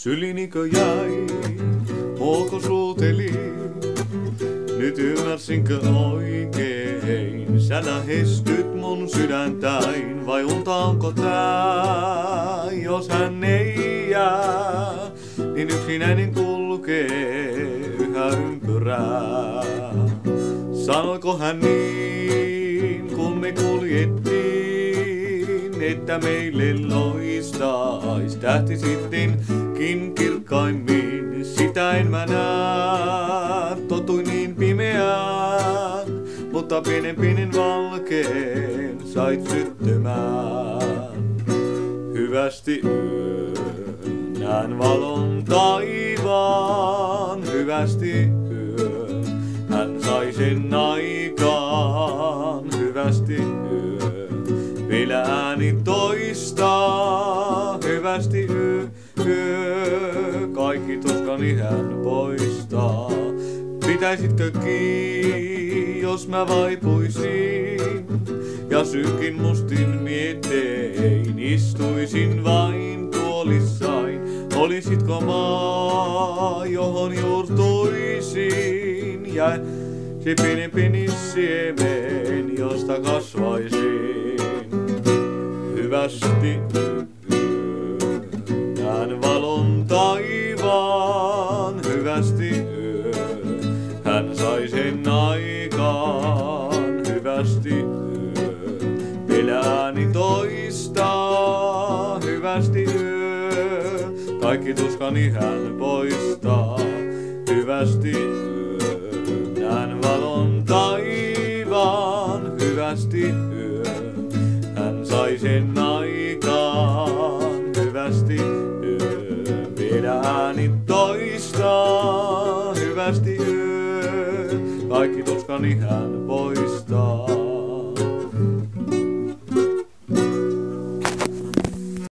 Sylinikö jäi, huoko suuteli? Nyt ymmärsinkö oikein? Sä lähestyt mun sydäntäin, vai unta onko tää? Jos hän ei jää, niin yksinäinen kulkee yhä ympyrää. Sanoiko hän niin, kun me kuljettiin, että meille loistais tähti sittenkin kirkkaimmin. Sitä en mä näe, totuin niin pimeään, mutta pienen pienen valkeen sait syttymään. Hyvästi yö, näen valon taivaan, hyvästi yö, hän sai sen aikaan, hyvästi yö. Vielä ääni toistaa, hyvästi yö, yö. Kaikki tuskani hän poistaa. Pitäisitkö kiinni, jos mä vaipuisin? Ja synkin mustin mietein istuisin vain tuolissain. Olisitko maa, johon juurtuisin? Ja se pieni pieni siemen, josta kasvaisin. Hyvästi valon taivaan, hyvästi yö. Hän sai sen aikaan, hyvästi yö. Vielä ääni toistaa, hyvästi yö. Kaikki tuskani hän poistaa, hyvästi yö. Näen valon taivaan, hyvästi yö. Hän sai sen aikaan, Vielä ääni toistaa, hyvästi yö. Kaikki tuskani hän